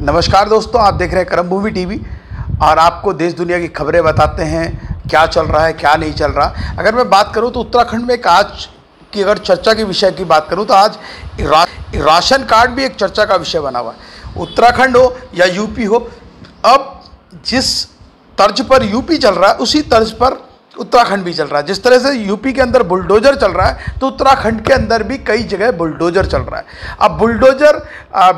नमस्कार दोस्तों आप देख रहे हैं करम भूमि टीवी और आपको देश दुनिया की खबरें बताते हैं क्या चल रहा है क्या नहीं चल रहा। अगर मैं बात करूँ तो उत्तराखंड में एक आज की अगर चर्चा के विषय की बात करूँ तो आज रा, राशन कार्ड भी एक चर्चा का विषय बना हुआ है। उत्तराखंड हो या यूपी हो अब जिस तर्ज पर यूपी चल रहा है उसी तर्ज पर उत्तराखंड भी चल रहा है। जिस तरह से यूपी के अंदर बुलडोजर चल रहा है तो उत्तराखंड के अंदर भी कई जगह बुलडोजर चल रहा है। अब बुलडोजर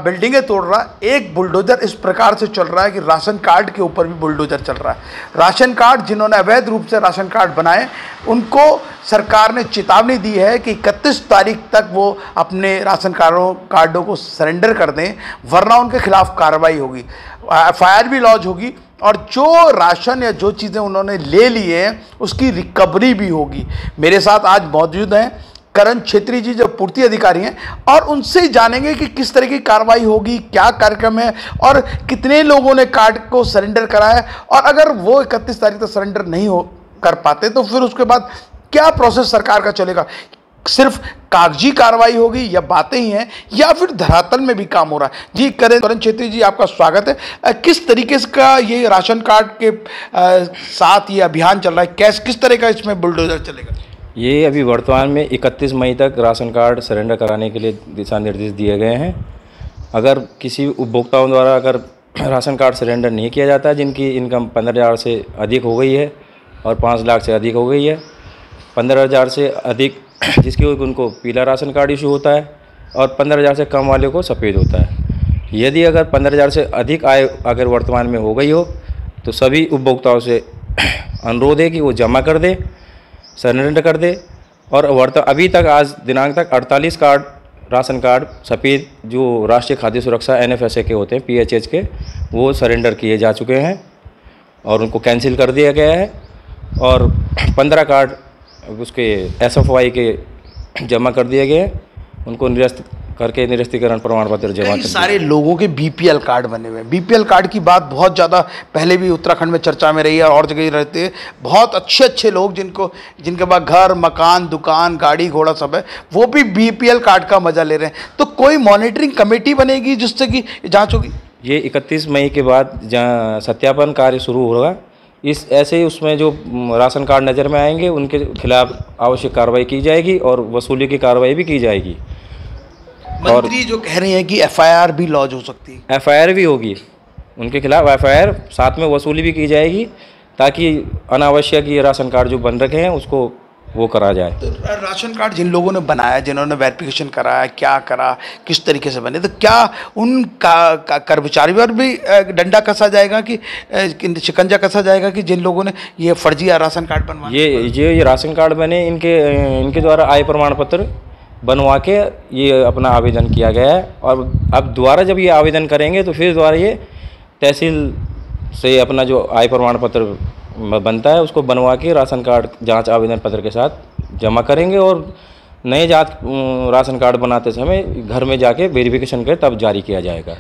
बिल्डिंगें तोड़ रहा है। एक बुलडोजर इस प्रकार से चल रहा है कि राशन कार्ड के ऊपर भी बुलडोजर चल रहा है। राशन कार्ड जिन्होंने अवैध रूप से राशन कार्ड बनाए, उनको सरकार ने चेतावनी दी है कि इकतीस तारीख तक वो अपने राशन कार्डों कार्डों को सरेंडर कर दें, वरना उनके खिलाफ कार्रवाई होगी। एफ़ भी लॉन्च होगी और जो राशन या जो चीज़ें उन्होंने ले लिए हैं, उसकी रिकवरी भी होगी। मेरे साथ आज मौजूद हैं करण छेत्री जी, जो पूर्ति अधिकारी हैं, और उनसे जानेंगे कि किस तरह की कार्रवाई होगी, क्या कार्यक्रम है, और कितने लोगों ने कार्ड को सरेंडर कराया और अगर वो इकतीस तारीख तक सरेंडर नहीं हो कर पाते तो फिर उसके बाद क्या प्रोसेस सरकार का चलेगा? सिर्फ़ कागज़ी कार्रवाई होगी या बातें ही हैं या फिर धरातल में भी काम हो रहा है। जी करें करण छेत्री जी आपका स्वागत है। किस तरीके का ये राशन कार्ड के आ, साथ ये अभियान चल रहा है? कैस किस तरह का इसमें बुलडोजर चलेगा? ये अभी वर्तमान में 31 मई तक राशन कार्ड सरेंडर कराने के लिए दिशा निर्देश दिए गए हैं। अगर किसी उपभोक्ताओं द्वारा अगर राशन कार्ड सरेंडर नहीं किया जाता जिनकी इनकम पंद्रह हज़ार से अधिक हो गई है और पाँच लाख से अधिक हो गई है पंद्रह हज़ार से अधिक जिसकी उनको पीला राशन कार्ड इशू होता है और पंद्रह हज़ार से कम वाले को सफ़ेद होता है। यदि अगर पंद्रह हज़ार से अधिक आय अगर वर्तमान में हो गई हो तो सभी उपभोक्ताओं से अनुरोध है कि वो जमा कर दे, सरेंडर कर दे और वर्त, अभी तक आज दिनांक तक 48 कार्ड, राशन कार्ड सफ़ेद जो राष्ट्रीय खाद्य सुरक्षा एनएफएसए के होते हैं पीएचएच के, वो सरेंडर किए जा चुके हैं और उनको कैंसिल कर दिया गया है। और पंद्रह कार्ड उसके एस एफ़ वाई के जमा कर दिए गए। उनको निरस्त करके निरस्तीकरण प्रमाण पत्र जमा कर सारे लोगों के बीपीएल कार्ड बने हुए हैं। बीपीएल कार्ड की बात बहुत ज़्यादा पहले भी उत्तराखंड में चर्चा में रही है और जगह रहते हैं। बहुत अच्छे अच्छे लोग जिनको जिनके पास घर मकान दुकान गाड़ी घोड़ा सब है वो भी बीपीएल कार्ड का मज़ा ले रहे हैं। तो कोई मॉनिटरिंग कमेटी बनेगी जिससे कि जाँच होगी ये इकतीस मई के बाद जहाँ सत्यापन कार्य शुरू होगा इस ऐसे ही उसमें जो राशन कार्ड नज़र में आएँगे उनके खिलाफ आवश्यक कार्रवाई की जाएगी और वसूली की कार्रवाई भी की जाएगी। मंत्री जो कह रहे हैं कि एफआईआर भी लॉज हो सकती है। एफआईआर भी होगी। उनके खिलाफ एफआईआर साथ में वसूली भी की जाएगी ताकि अनावश्यक ये राशन कार्ड जो बन रखे हैं उसको वो करा जाए। तो राशन कार्ड जिन लोगों ने बनाया जिन्होंने वेरिफिकेशन कराया क्या करा किस तरीके से बने तो क्या उन कर्मचारी पर भी डंडा कसा जाएगा कि शिकंजा कसा जाएगा कि जिन लोगों ने ये फर्जी राशन कार्ड बनवा ये ये ये राशन कार्ड बने इनके इनके द्वारा आय प्रमाण पत्र बनवा के ये अपना आवेदन किया गया है। और अब दोबारा जब ये आवेदन करेंगे तो फिर दोबारा ये तहसील से अपना जो आय प्रमाण पत्र बनता है, उसको बनवा के राशन कार्ड, जाँच आवेदन पत्र के साथ जमा करेंगे और नए जात राशन कार्ड बनाते समय घर में जाके वेरिफिकेशन कर तब जारी किया जाएगा।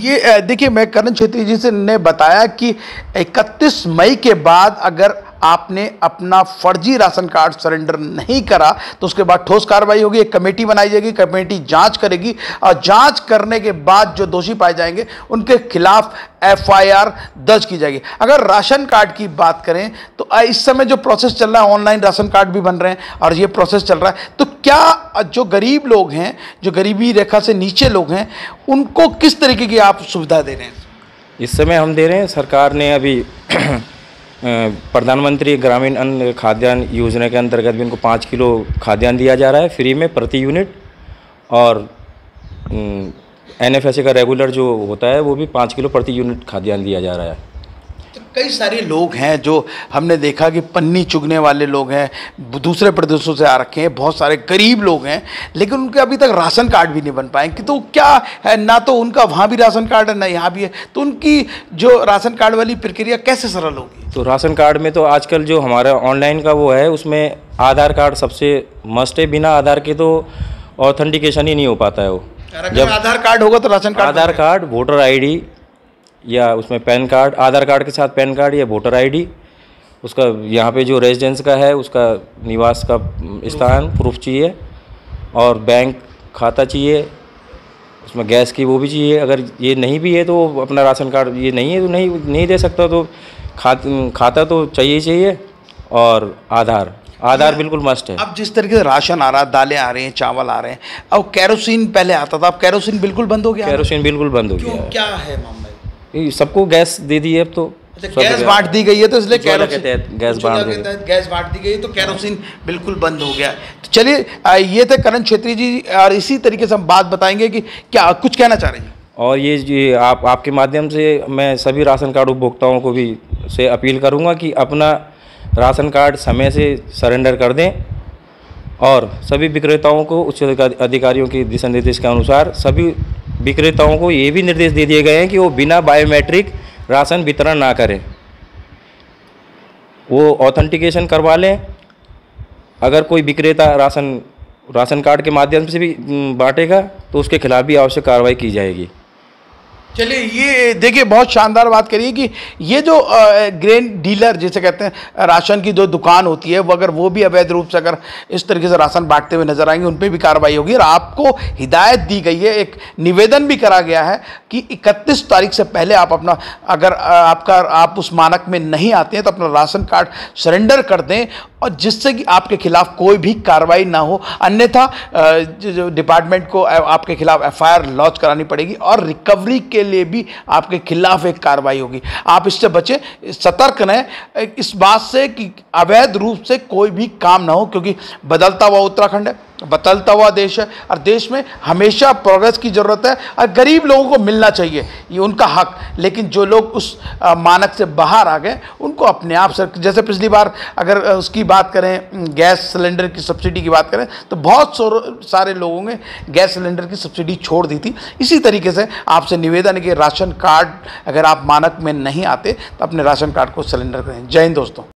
ये देखिए, मैं करण छेत्री जी से ने बताया कि 31 मई के बाद अगर आपने अपना फर्जी राशन कार्ड सरेंडर नहीं करा तो उसके बाद ठोस कार्रवाई होगी, एक कमेटी बनाई जाएगी, कमेटी जाँच करेगी, और जाँच करने के बाद जो दोषी पाए जाएँगे, उनके खिलाफ एफआईआर दर्ज की जाएगी। अगर राशन कार्ड की बात करें तो इस समय जो प्रोसेस चल रहा है, ऑनलाइन राशन कार्ड भी बन रहे हैं, और ये प्रोसेस चल रहा है तो क्या जो गरीब लोग हैं, जो गरीबी रेखा से नीचे लोग हैं, उनको किस तरीके की आप सुविधा दे रहे हैं? इस समय हम दे रहे हैं, सरकार ने अभी प्रधानमंत्री ग्रामीण अन्न खाद्यान्न योजना के अंतर्गत भी उनको पाँच किलो खाद्यान्न दिया जा रहा है फ्री में प्रति यूनिट। और एन का रेगुलर जो होता है वो भी पाँच किलो प्रति यूनिट खाद्यान्न दिया जा रहा है। कई सारे लोग हैं जो हमने देखा कि पन्नी चुगने वाले लोग हैं दूसरे प्रदेशों से आ रखे हैं बहुत सारे गरीब लोग हैं लेकिन उनके अभी तक राशन कार्ड भी नहीं बन पाए। कि तो क्या है ना तो उनका वहाँ भी राशन कार्ड है ना यहाँ भी है। तो उनकी जो राशन कार्ड वाली प्रक्रिया कैसे सरल होगी? तो राशन कार्ड में तो आजकल जो हमारा ऑनलाइन का वो है उसमें आधार कार्ड सबसे मस्ट है। बिना आधार के तो ऑथेंटिकेशन ही नहीं हो पाता है वो। जब आधार कार्ड होगा तो ration card Aadhaar card voter ID या उसमें पैन कार्ड आधार कार्ड के साथ पैन कार्ड या वोटर आईडी उसका यहाँ पे जो रेजिडेंस का है उसका निवास का स्थान प्रूफ चाहिए और बैंक खाता चाहिए उसमें गैस की वो भी चाहिए अगर ये नहीं भी है तो अपना राशन कार्ड ये नहीं है तो नहीं नहीं दे सकता तो खा खाता तो चाहिए ही चाहिए और आधार आधार बिल्कुल मस्ट है। अब जिस तरीके से राशन आ रहा है दालें आ रही हैं चावल आ रहे हैं अब कैरोसिन पहले आता था अब कैरोसिन बिल्कुल बंद हो गया। कैरोसिन बिल्कुल बंद हो गया क्या है मामला? सबको गैस दे दी है अब तो। अच्छा गैस बांट दी गई है तो इसलिए कैरोसिन गैस बांट के दी तहत गैस बांट दी गई तो कैरोसिन बिल्कुल बंद हो गया तो चलिए ये थे करण छेत्री जी और इसी तरीके से हम बात बताएँगे कि क्या कुछ कहना चाह रहे हैं। और ये जी आप आपके माध्यम से मैं सभी राशन कार्ड उपभोक्ताओं को भी से अपील करूँगा कि अपना राशन कार्ड समय से सरेंडर कर दें और सभी विक्रेताओं को उच्च अधिकारियों के दिशा निर्देश के अनुसार सभी विक्रेताओं को ये भी निर्देश दे दिए गए हैं कि वो बिना बायोमेट्रिक राशन वितरण ना करें। वो ऑथेंटिकेशन करवा लें। अगर कोई विक्रेता राशन राशन कार्ड के माध्यम से भी बांटेगा तो उसके खिलाफ भी आवश्यक कार्रवाई की जाएगी। चलिए, ये देखिए, बहुत शानदार बात करिए कि ये जो ग्रेन डीलर जिसे कहते हैं, राशन की जो दुकान होती है, वो अगर वो भी अवैध रूप से अगर इस तरीके से राशन बांटते हुए नज़र आएँगे उन पर भी कार्रवाई होगी। और आपको हिदायत दी गई है, एक निवेदन भी करा गया है कि 31 तारीख से पहले आप अपना, अगर आपका, आप उस मानक में नहीं आते हैं तो अपना राशन कार्ड सरेंडर कर दें। और जिससे कि आपके खिलाफ कोई भी कार्रवाई ना हो, अन्यथा जो डिपार्टमेंट को आपके खिलाफ एफआईआर लॉन्च करानी पड़ेगी और रिकवरी के लिए भी आपके खिलाफ एक कार्रवाई होगी। आप इससे बचें, सतर्क रहें, इस बात से कि अवैध रूप से कोई भी काम ना हो, क्योंकि बदलता हुआ उत्तराखंड है। बदलता हुआ देश है और देश में हमेशा प्रोग्रेस की ज़रूरत है और गरीब लोगों को मिलना चाहिए, ये उनका हक। लेकिन जो लोग उस मानक से बाहर आ गए, उनको अपने आप से, जैसे पिछली बार अगर उसकी बात करें गैस सिलेंडर की सब्सिडी की बात करें तो बहुत सारे लोगों ने गैस सिलेंडर की सब्सिडी छोड़ दी थी। इसी तरीके से आपसे निवेदन है कि राशन कार्ड अगर आप मानक में नहीं आते तो अपने राशन कार्ड को सिलेंडर करें। जय हिंद दोस्तों।